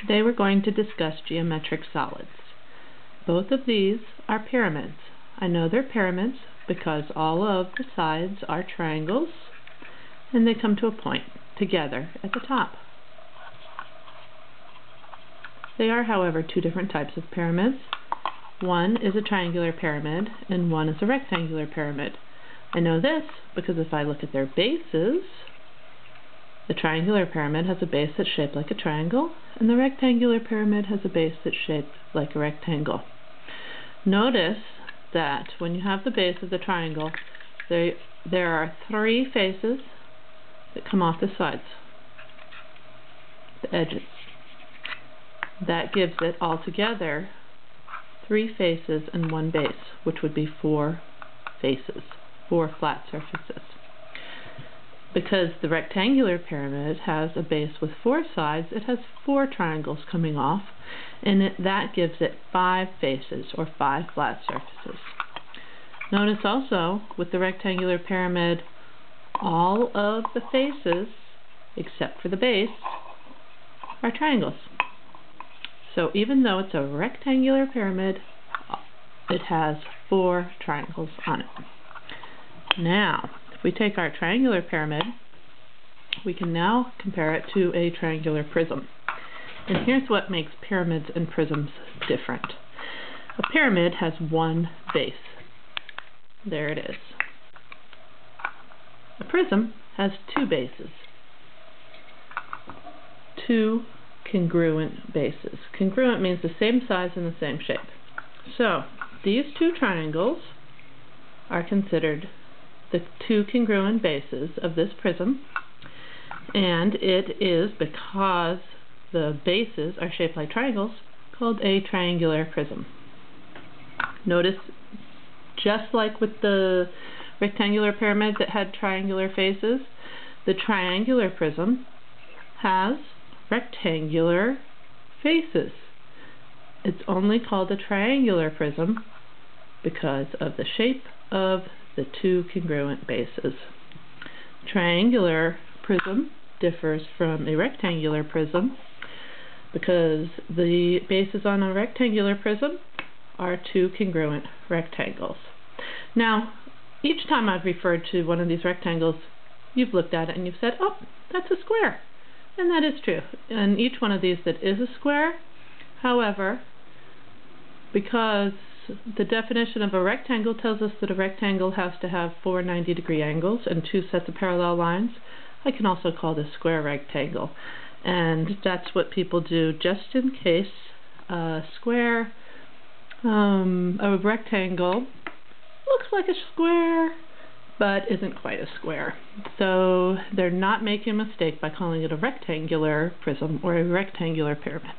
Today we're going to discuss geometric solids. Both of these are pyramids. I know they're pyramids because all of the sides are triangles and they come to a point together at the top. They are, however, two different types of pyramids. One is a triangular pyramid and one is a rectangular pyramid. I know this because if I look at their bases, the triangular pyramid has a base that's shaped like a triangle, and the rectangular pyramid has a base that's shaped like a rectangle. Notice that when you have the base of the triangle, they, there are three faces that come off the sides, the edges. That gives it altogether three faces and one base, which would be four faces, four flat surfaces because the rectangular pyramid has a base with four sides, it has four triangles coming off, and it, that gives it five faces, or five flat surfaces. Notice also, with the rectangular pyramid, all of the faces, except for the base, are triangles. So even though it's a rectangular pyramid, it has four triangles on it. Now, if we take our triangular pyramid, we can now compare it to a triangular prism. And here's what makes pyramids and prisms different. A pyramid has one base. There it is. A prism has two bases. Two congruent bases. Congruent means the same size and the same shape. So, these two triangles are considered the two congruent bases of this prism and it is because the bases are shaped like triangles called a triangular prism. Notice just like with the rectangular pyramid that had triangular faces, the triangular prism has rectangular faces. It's only called a triangular prism because of the shape of the two congruent bases. Triangular prism differs from a rectangular prism because the bases on a rectangular prism are two congruent rectangles. Now, each time I've referred to one of these rectangles, you've looked at it and you've said, oh, that's a square. And that is true. And each one of these that is a square, however, because the definition of a rectangle tells us that a rectangle has to have four 90 degree angles and two sets of parallel lines. I can also call this square rectangle. And that's what people do just in case a square, um, a rectangle looks like a square but isn't quite a square. So they're not making a mistake by calling it a rectangular prism or a rectangular pyramid.